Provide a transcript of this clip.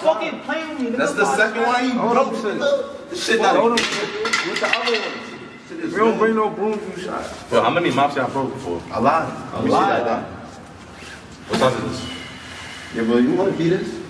fucking playing with me. That's the second one you broke. on, shit. that Hold not on. What's the other one? We don't bring no brooms you shot. Yo, how many mops y'all broke before? A lot. A lot. What size is this? Yeah, bro, you want to beat this?